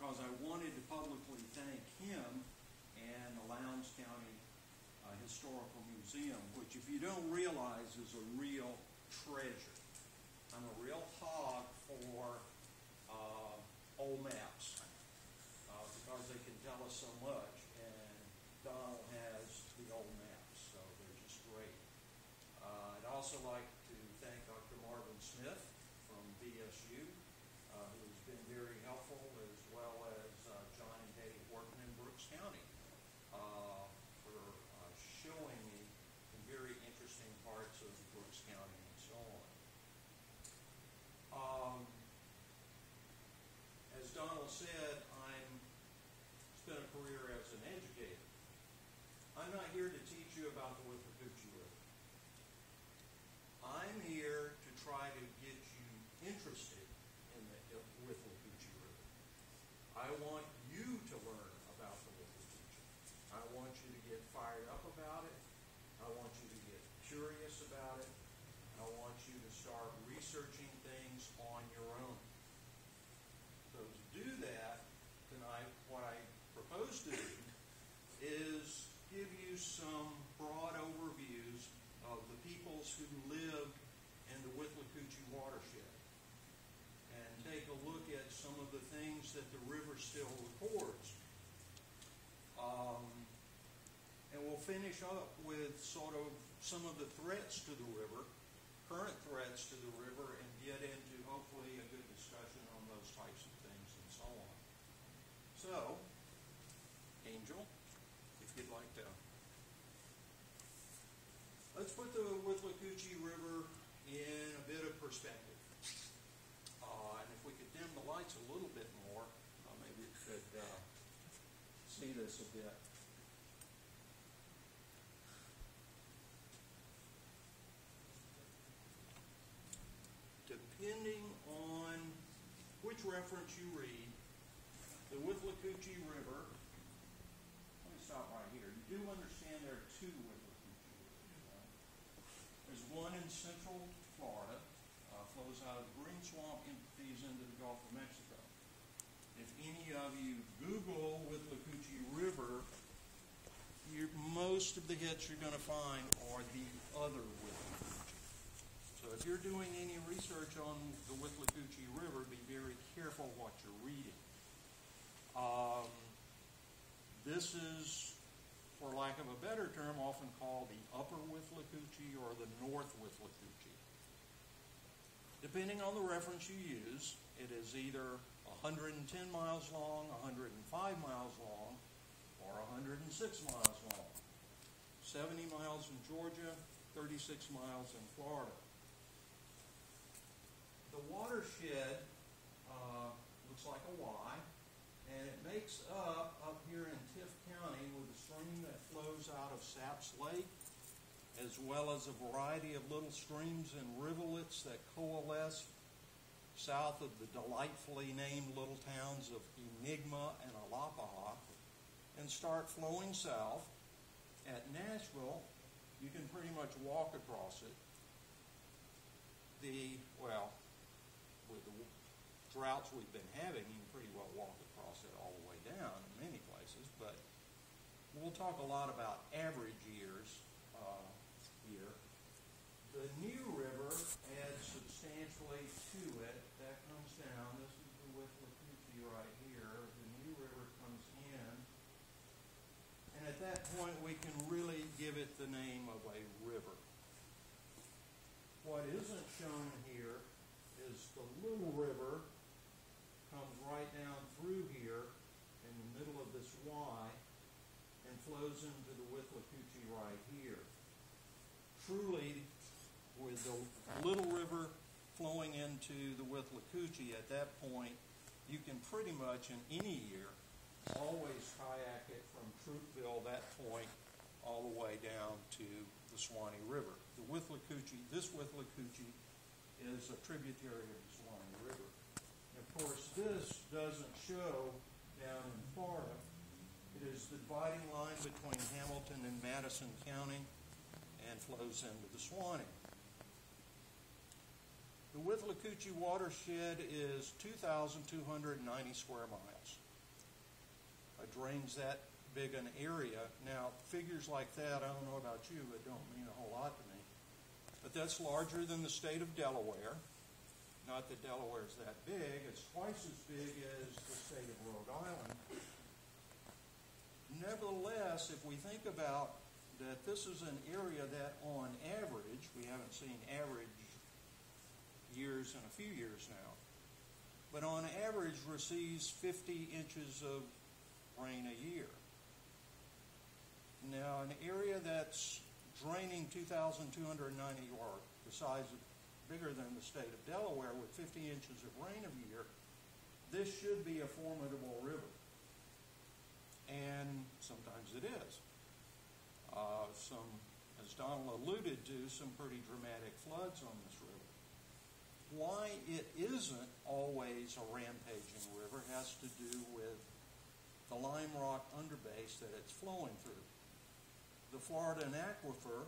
because I wanted to publicly thank him and the Lowndes County uh, Historical Museum, which, if you don't realize, is a real treasure. I'm a real hog for uh, old maps uh, because they can tell us so much, and Donald has the old maps, so they're just great. Uh, I'd also like to thank Dr. Marvin Smith from VSU, uh, who's been very helpful, as well as uh, John and Katie Horton in Brooks County uh, for uh, showing me some very interesting parts of Brooks County and so on. Um, as Donald said, I'm spent a career as an educator. I'm not here to teach you about the Withlacoochee River. I'm here to try to get you interested in the Withlacoochee River. I want you to learn about the Withlacoochee. I want you to get fired up about it. I want you to get curious about it. I want you to start researching things on your own. So to do that, tonight, what I propose to do is give you some broad overviews of the peoples who lived in the Withlacoochee watershed and take a look at some of that the river still records. Um, and we'll finish up with sort of some of the threats to the river, current threats to the river, and get into hopefully a good discussion on those types of things and so on. So, Angel, if you'd like to. Let's put the Withlacoochee River in a bit of perspective. Uh, and if we could dim the lights a little bit more, uh, maybe we could uh, see this a bit. Depending on which reference you read, the Withlacoochee River, let me stop right here. You do understand there are two Withlacoochee rivers. right? There's one in central Florida, uh, flows out of the Green Swamp, empties into the Gulf of Mexico. If any of you Google Withlacoochee River, you most of the hits you're going to find are the other Withlacoochee. So if you're doing any research on the Withlacoochee River, be very careful what you're reading. Um, this is, for lack of a better term, often called the Upper Withlacoochee or the North Withlacoochee. Depending on the reference you use, it is either 110 miles long, 105 miles long, or 106 miles long. 70 miles in Georgia, 36 miles in Florida. The watershed uh, looks like a Y, and it makes up up here in Tift County with a stream that flows out of Saps Lake, as well as a variety of little streams and rivulets that coalesce south of the delightfully named little towns of Enigma and Alapaha, and start flowing south. At Nashville, you can pretty much walk across it. The, well, with the droughts we've been having, you can pretty well walk across it all the way down in many places. But we'll talk a lot about average years uh, The New River adds substantially to it. That comes down. This is the Withlacoochee right here. The New River comes in. And at that point, we can really give it the name of a river. What isn't shown here is the Little River comes right down through here in the middle of this Y and flows into the Withlacoochee right here. Truly, with the Little River flowing into the Withlacoochee at that point, you can pretty much in any year always kayak it from Troupville, that point, all the way down to the Suwannee River. The Withlacoochee, this Withlacoochee is a tributary of the Suwannee River. Of course, this doesn't show down in Florida. It is the dividing line between Hamilton and Madison County and flows into the Suwannee. The Withlacoochee watershed is 2,290 square miles. uh, drains that big an area. Now, figures like that, I don't know about you, but don't mean a whole lot to me. But that's larger than the state of Delaware. Not that Delaware's that big, it's twice as big as the state of Rhode Island. Nevertheless, if we think about that this is an area that on average, we haven't seen average years in a few years now, but on average receives 50 inches of rain a year. Now, an area that's draining 2,290 or the size of bigger than the state of Delaware with 50 inches of rain a year, this should be a formidable river. And sometimes it is. Uh, some, as Donald alluded to, some pretty dramatic floods on this river. Why it isn't always a rampaging river has to do with the lime rock underbase that it's flowing through. The Florida aquifer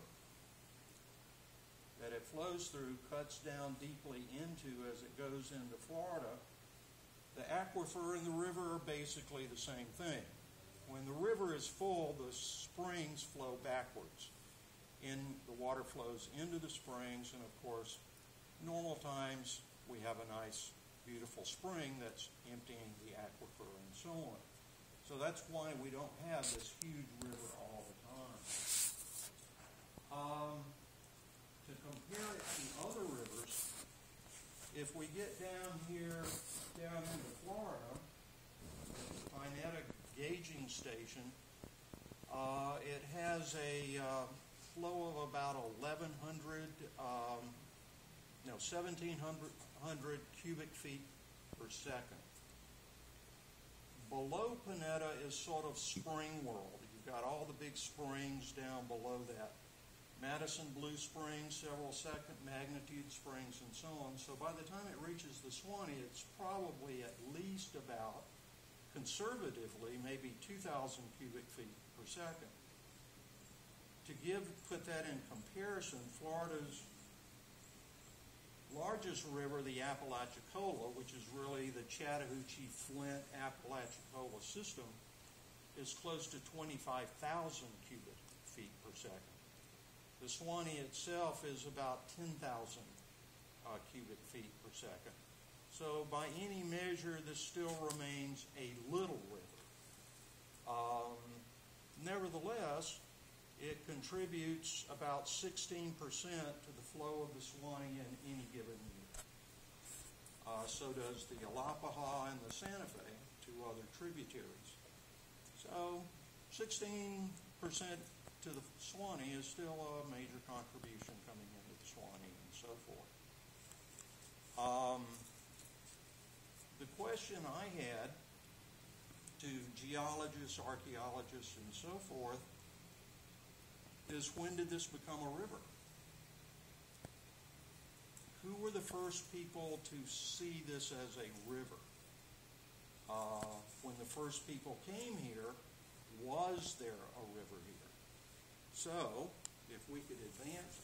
that it flows through cuts down deeply into as it goes into Florida. The aquifer and the river are basically the same thing. When the river is full, the springs flow backwards. In the water flows into the springs, and of course, normal times we have a nice, beautiful spring that's emptying the aquifer and so on. So that's why we don't have this huge river all the time. Um, to compare it to other rivers, if we get down here, down into Florida, station, uh, it has a uh, flow of about 1,100, um, no, 1,700 cubic feet per second. Below Pinetta is sort of spring world. You've got all the big springs down below that. Madison Blue Springs, several second magnitude springs, and so on. So by the time it reaches the Suwannee, it's probably at least about, conservatively, maybe 2,000 cubic feet per second. To give, put that in comparison, Florida's largest river, the Apalachicola, which is really the Chattahoochee Flint Apalachicola system, is close to 25,000 cubic feet per second. The Suwannee itself is about 10,000 uh, cubic feet per second. So, by any measure, this still remains a little river. Um, nevertheless, it contributes about 16% to the flow of the Suwannee in any given year. Uh, so does the Alapaha and the Santa Fe, two other tributaries. So, 16% to the Suwannee is still a major contribution coming into the Suwannee and so forth. Um, the question I had to geologists, archaeologists, and so forth is when did this become a river? Who were the first people to see this as a river? Uh, when the first people came here, was there a river here? So, if we could advance.